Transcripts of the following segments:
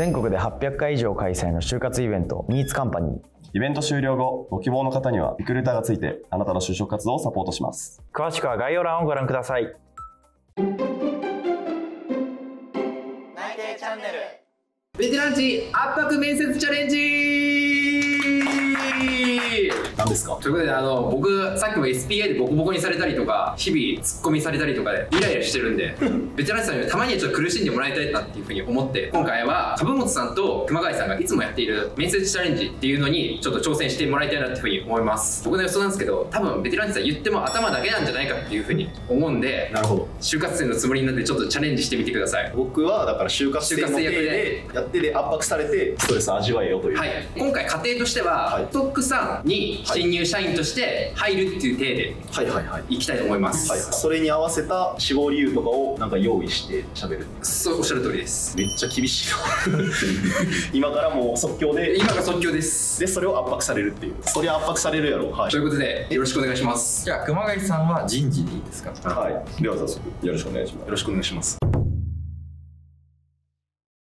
全国で800回以上開催の就活イベントミーツカンパニー。イベント終了後、ご希望の方にはリクルーターがついて、あなたの就職活動をサポートします。詳しくは概要欄をご覧ください。ベテランチ圧迫面接チャレンジ何ですか？ということであの僕さっきも SPA でボコボコにされたりとか日々ツッコミされたりとかでイライラしてるんで ベテランさんにはたまにはちょっと苦しんでもらいたいなっていうふうに思って今回は株本さんと熊谷さんがいつもやっている面接チャレンジっていうのにちょっと挑戦してもらいたいなっていうふうに思います。僕の予想なんですけど多分ベテランさん言っても頭だけなんじゃないかっていうふうに思うんでなるほど。就活生のつもりになってちょっとチャレンジしてみてください。僕はだから就活生の手でやってで圧迫されてストレス味わえよという、はい、今回過程としては、はい。ストックさんに新入社員として入るっていう体ではいはいはい。いきたいと思います、はい、それに合わせた死亡理由とかをなんか用意して喋るそうおっしゃる通りです。めっちゃ厳しい。な 今からもう即興で。今が即興です。でそれを圧迫されるっていう。そりゃ圧迫されるやろ。はい。ということでよろしくお願いします。じゃあ熊谷さんは人事でいいですか？はい。では早速、よろしくお願いします。よ。ろしくお願いします。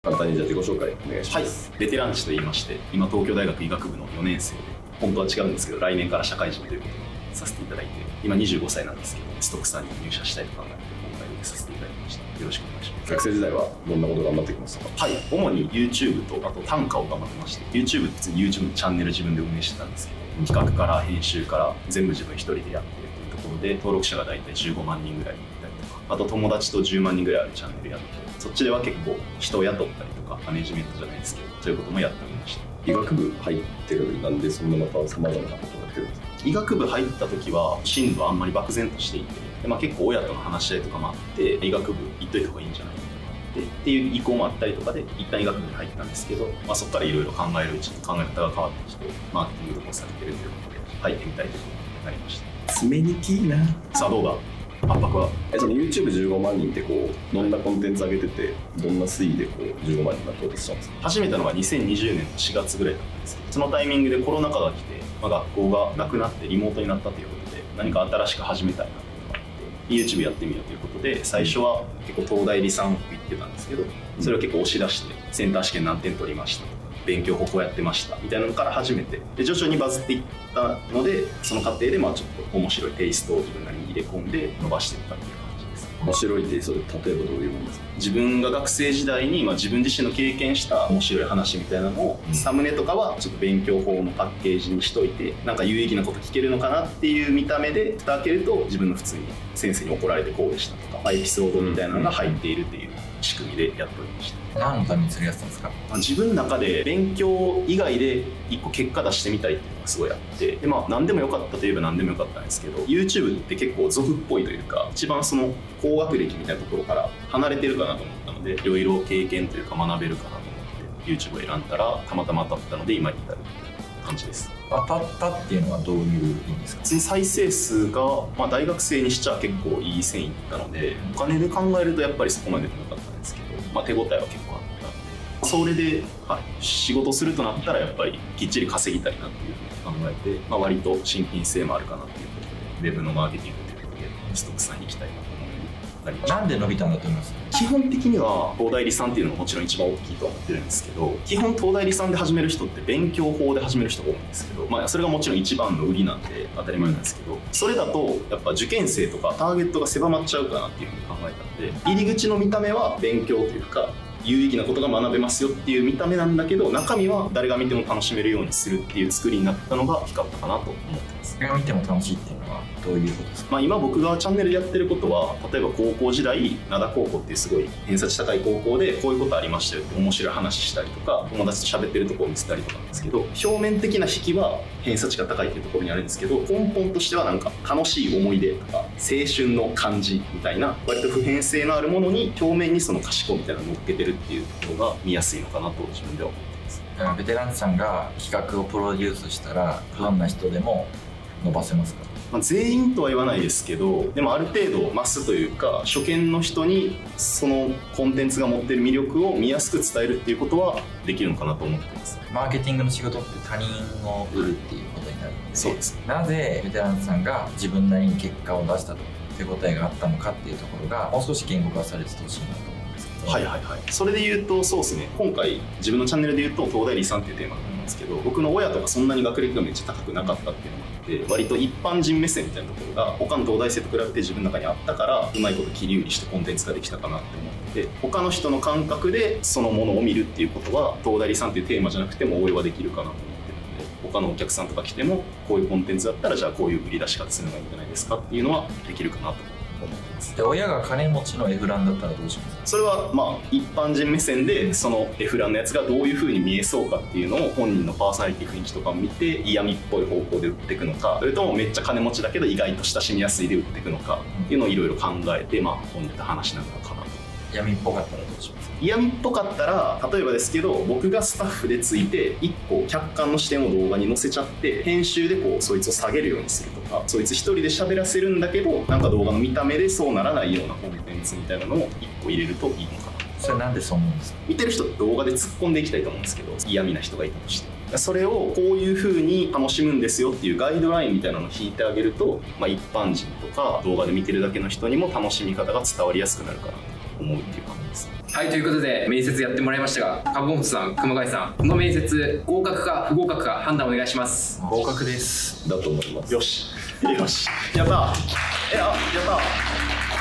簡単にじゃあ自己紹介お願いしはい。ます。ベテランチと言いまして今東京大学医学部の4年生で本当は違うんですけど来年から社会人ということにさせていただいて今25歳なんですけどストックさんに入社したいと考えて今回させていただきました。よろしくお願いします。学生時代はどんなこと頑張ってきましたか？はい、主に YouTube とあと単価を頑張ってまして YouTube って普通に YouTube のチャンネル自分で運営してたんですけど企画から編集から全部自分一人でやってるというところで登録者が大体15万人ぐらいいたりとかあと友達と10万人ぐらいあるチャンネルやってそっちでは結構人を雇ったりとかマネジメントじゃないですけどそういうこともやっておりました医学部入ってるなんでそんなまた様々なことが来るんですか医学部入った時は進路あんまり漠然としていてで、まあ、結構親との話し合いとかもあって医学部行っといた方がいいんじゃないかってっていう意向もあったりとかで一旦医学部に入ったんですけど、まあ、そこからいろいろ考えるうちに考え方が変わってきてマーケティングとかをされてるということで入ってみたいということになりました。爪にきいな。さあどうだ？圧迫はえその YouTube15 万人ってこうどんなコンテンツ上げててどんな推移でこう15万人になろうとしたんですか？始めたのが2020年の4月ぐらいだったんですけどそのタイミングでコロナ禍が来て、まあ、学校がなくなってリモートになったということで何か新しく始めたいなというのがあって YouTube やってみようということで最初は結構東大理産行ってたんですけどそれを結構押し出してセンター試験何点取りました勉強法こうやってましたみたいなのから始めてで徐々にバズっていったのでその過程でまあちょっと面白いテイストを自分なりに入れ込んで伸ばしていったっていう感じです。面白いテイストで例えばどういうものですか？自分が学生時代に、まあ、自分自身の経験した面白い話みたいなのを、うん。サムネとかはちょっと勉強法のパッケージにしといてなんか有意義なこと聞けるのかなっていう見た目で蓋開けると自分の普通に先生に怒られてこうでしたとか、まあエピソードみたいなのが入っているっていう仕組みでやっておりました、何のためにそれやってたんですか？まあ自分の中で勉強以外で一個結果出してみたいっていうのがすごいあってでまあ何でもよかったといえば何でもよかったんですけど YouTube って結構俗っぽいというか一番その高学歴みたいなところから離れてるかなと思ったのでいろいろ経験というか学べるかなと思って YouTube を選んだらたまたま当たったので今に至る感じです。当たったっていうのはどういう意味ですか？再生数が、まあ、大学生にしちゃ結構いい線いったのでお金で考えるとやっぱりそこまでなかまあ、手応えは結構あったそれで、はい、仕事するとなったらやっぱりきっちり稼ぎたいなっていうふうに考えて、まあ、割と新品性もあるかなっていうことでウェブのマーケティングっていうことでストックさんようになりなんで伸びたんだと思います？基本的には東大理産っていうのがもちろん一番大きいとは思ってるんですけど基本東大理産で始める人って勉強法で始める人が多いんですけど、まあ、それがもちろん一番の売りなんで当たり前なんですけどそれだとやっぱ受験生とかターゲットが狭まっちゃうかなっていうふうに考えたので入り口の見た目は勉強というか有意義なことが学べますよっていう見た目なんだけど中身は誰が見ても楽しめるようにするっていう作りになったのが光ったかなと思ってます。それが見ても楽しいっていうのはどういうことですか？まあ、今僕がチャンネルでやってることは例えば高校時代灘高校っていうすごい偏差値高い高校でこういうことありましたよって面白い話したりとか友達と喋ってるところを見せたりとかなんですけど表面的な引きは偏差値が高いっていうところにあるんですけど根本としてはなんか楽しい思い出とか青春の感じみたいな割と普遍性のあるものに表面にその賢みたいなのを乗っけてるっていうところが見やすいのかなと自分では思ってます。ベテランさんが企画をプロデュースしたらどんな人でも伸ばせますか？まあ、全員とは言わないですけどでもある程度マスというか初見の人にそのコンテンツが持ってる魅力を見やすく伝えるっていうことはできるのかなと思ってます。マーケティングの仕事って他人を売るっていうことになるのでそうです。なぜベテランさんが自分なりに結果を出したと手応えがあったのかっていうところがもう少し言語化されてほしいなと思うんですけど。はいはいはい。それで言うとそうですね。今回自分のチャンネルで言うと東大理さんっていうテーマですけど僕の親とかそんなに学歴がめっちゃ高くなかったっていうのがあって割と一般人目線みたいなところが他の東大生と比べて自分の中にあったからうまいこと切り売りしてコンテンツができたかなって思って他の人の感覚でそのものを見るっていうことは東大理さんっていうテーマじゃなくても応用はできるかなと思ってるので他のお客さんとか来てもこういうコンテンツだったらじゃあこういう売り出し方するのがいいんじゃないですかっていうのはできるかなと思ってで親が金持ちのエフランだったらどうします？それはまあ一般人目線でそのエフランのやつがどういうふうに見えそうかっていうのを本人のパーソナリティ雰囲気とかを見て嫌味っぽい方向で売っていくのか。それともめっちゃ金持ちだけど意外と親しみやすいで売っていくのかっていうのをいろいろ考えてまあ本人と話しながらかなと。闇っぽかったらどうします？嫌味っぽかったら例えばですけど僕がスタッフでついて1個客観の視点を動画に載せちゃって編集でこうそいつを下げるようにするとかそいつ一人で喋らせるんだけどなんか動画の見た目でそうならないようなコンテンツみたいなのを1個入れるといいのかな。それなんでそう思うんですか？見てる人動画で突っ込んでいきたいと思うんですけど嫌味な人がいたとして。それをこういう風に楽しむんですよっていうガイドラインみたいなのを引いてあげると、まあ、一般人とか動画で見てるだけの人にも楽しみ方が伝わりやすくなるかなと思うっていう感じです。はいということで面接やってもらいましたが株本さん熊谷さんこの面接合格か不合格か判断お願いします。合格です。だと思います。よし。よし。やった。えあやっ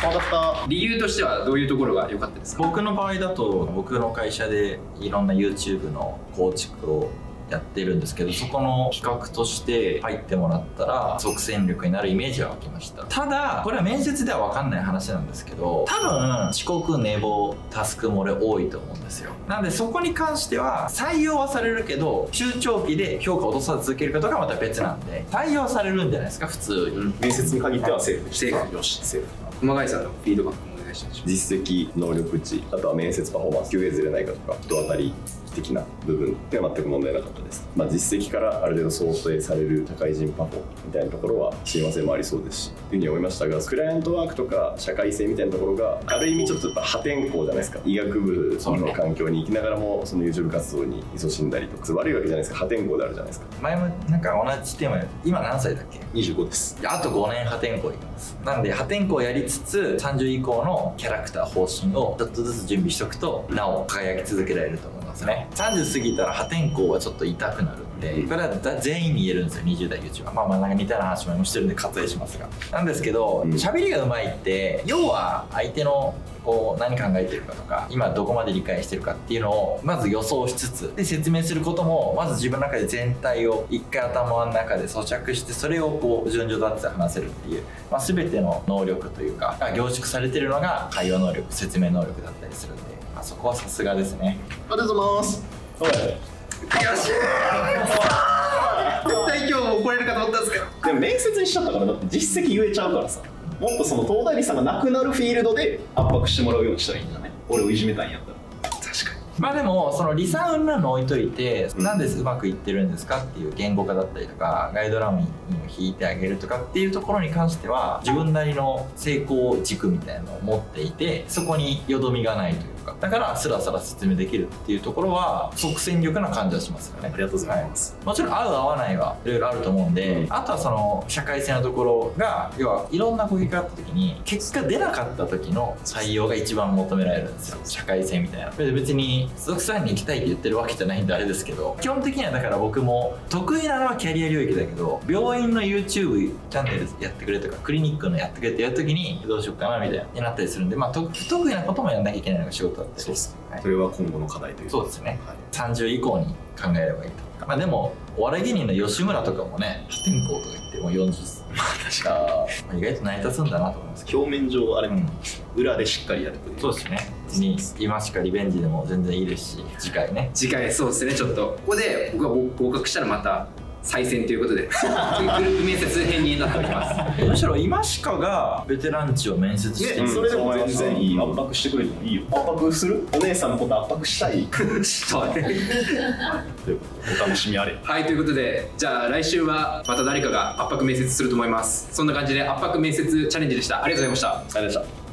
た。分かった。理由としてはどういうところが良かったですか？僕の場合だと僕の会社でいろんな YouTube の構築をやってるんですけどそこの企画として入ってもらったら即戦力になるイメージは湧きました。ただこれは面接では分かんない話なんですけど多分遅刻寝坊タスク漏れ多いと思うんですよ。なんでそこに関しては採用はされるけど中長期で評価を落とさず続けるかとかはまた別なんで採用されるんじゃないですか普通に、面接に限ってはセーフセーフよしセーフ。熊谷さんのフィードバックもお願いします。実績能力値あとは面接パフォーマンス急へずれないかとか人当たり的な部分っては全く問題なかったです、まあ、実績からある程度想定される社会人パフォみたいなところは親和性もありそうですしというふうに思いましたがクライアントワークとか社会性みたいなところがある意味ちょっとやっぱ破天荒じゃないですか。医学部の環境に行きながらもその YouTube 活動に勤しんだりとか悪いわけじゃないですか。破天荒であるじゃないですか。前もなんか同じテーマで今何歳だっけ？25です。あと5年破天荒いきます。なんで破天荒やりつつ30以降のキャラクター方針をちょっとずつ準備しとくとなお輝き続けられるとですね。30過ぎたら破天荒はちょっと痛くなる。ん。でこれはだ全員に言えるんですよ20代 YouTuber まあまあなんか似たような話もしてるんで割愛しますが。なんですけどうん。喋りがうまいって要は相手のこう何考えてるかとか今どこまで理解してるかっていうのをまず予想しつつで説明することもまず自分の中で全体を一回頭の中で咀嚼してそれをこう順序立てて話せるっていう、まあ、全ての能力というかが凝縮されてるのが会話能力説明能力だったりするんで、まあ、そこはさすがですね。ありがとうございますよし絶対今日怒られるかと思ったんですけど。でも面接にしちゃったからだって実績言えちゃうからさ。もっとその東大理さんがなくなるフィールドで圧迫してもらうようにしたらいいんじゃない俺をいじめたいんやったら。確かに。まあでもその離散云々の置いといて、なんでうまくいってるんですかっていう言語化だったりとかガイドラインを引いてあげるとかっていうところに関しては自分なりの成功軸みたいなのを持っていてそこによどみがないというか。だからスラスラ説明できるっていうところは即戦力な感じはしますよね。ありがとうございます、もちろん合う合わないはいろいろあると思うんで、うん。あとはその社会性のところが要はいろんな攻撃があった時に結果出なかった時の採用が一番求められるんですよ。社会性みたいな。で別に属さんに行きたいって言ってるわけじゃないんであれですけど基本的にはだから僕も得意なのはキャリア領域だけど病院の YouTube チャンネルやってくれとかクリニックのやってくれってやる時にどうしようかなみたいなになったりするんでまあ得意なこともやんなきゃいけないのが仕事だったりそうっすはいそれは今後の課題というそうですね。はい。30以降に考えればいいとまあでもお笑い芸人の吉村とかもね破天荒とか言ってもう40まあ確か意外と成り立つんだなと思います。表面上あれ、うん。裏でしっかりやるという。そうですね。別に今しかリベンジでも全然いいですし次回ね。次回そうですねちょっと。ここで僕が合格したらまた再戦ということでグループ面接編になっております。むしろ今しかがベテラン値を面接してね、るそれでも全然いい圧迫してくれてもいいよ。圧迫する？お姉さんのこと圧迫したい？そうとい。うことでお楽しみあれ。はいということでじゃあ来週はまた誰かが圧迫面接すると思います。そんな感じで圧迫面接チャレンジでした。ありがとうございました。ありがとうございました